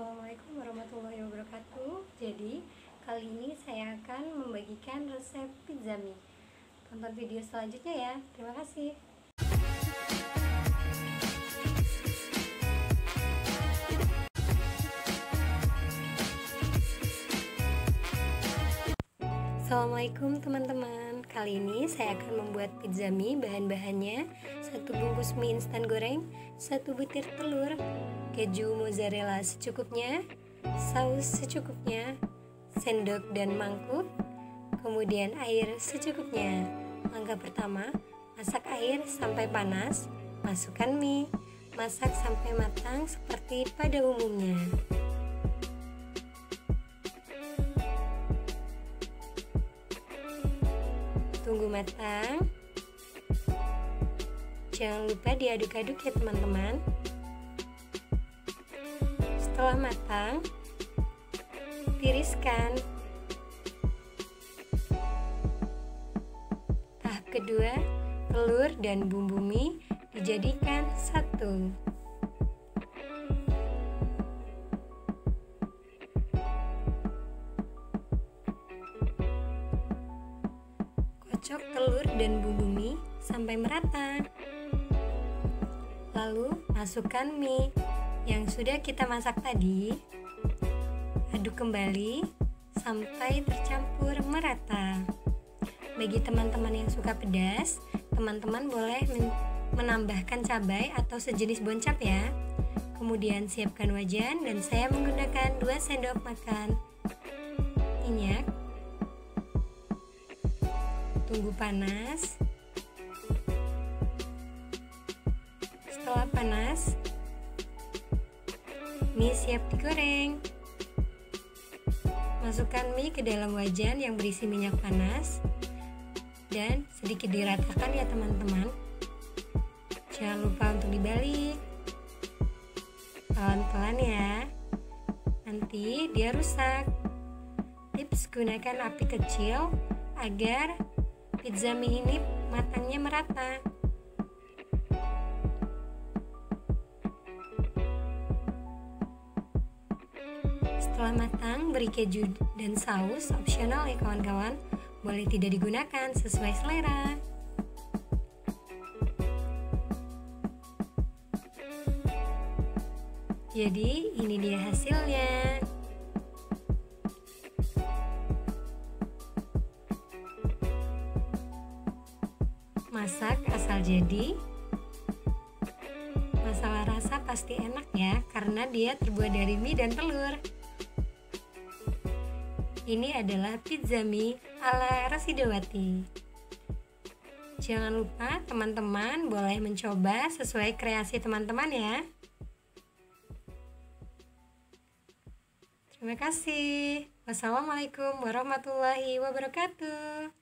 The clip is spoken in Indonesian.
Assalamualaikum warahmatullahi wabarakatuh. Jadi kali ini saya akan membagikan resep pizza mie. Tonton video selanjutnya ya. Terima kasih. Assalamualaikum teman-teman Kali ini saya akan membuat pizza mie Bahan-bahannya. Satu bungkus mie instan goreng Satu butir telur Keju mozzarella secukupnya Saus secukupnya Sendok dan mangkuk Kemudian air secukupnya. Langkah pertama Masak air sampai panas Masukkan mie. Masak sampai matang seperti pada umumnya tunggu matang. Jangan lupa diaduk-aduk ya teman-teman. Setelah matang tiriskan. Tahap kedua telur dan bumbu mie dijadikan satu Kocok telur dan bumbu mie sampai merata. Lalu masukkan mie yang sudah kita masak tadi. Aduk kembali sampai tercampur merata. Bagi teman-teman yang suka pedas, teman-teman boleh menambahkan cabai atau sejenis boncap ya. Kemudian siapkan wajan dan saya menggunakan 2 sendok makan minyak tunggu panas. Setelah panas mie siap digoreng. Masukkan mie ke dalam wajan yang berisi minyak panas dan sedikit diratakan ya teman-teman. Jangan lupa untuk dibalik. Pelan-pelan ya. Nanti dia rusak. Tips gunakan api kecil agar pizza mie ini matangnya merata. Setelah matang beri keju dan saus opsional ya kawan-kawan. Boleh tidak digunakan sesuai selera. Jadi ini dia hasilnya masak asal jadi. Masalah rasa pasti enak ya karena dia terbuat dari mie dan telur. Ini adalah pizza mie ala Rasidawati. Jangan lupa teman-teman boleh mencoba sesuai kreasi teman-teman ya. Terima kasih. Wassalamualaikum warahmatullahi wabarakatuh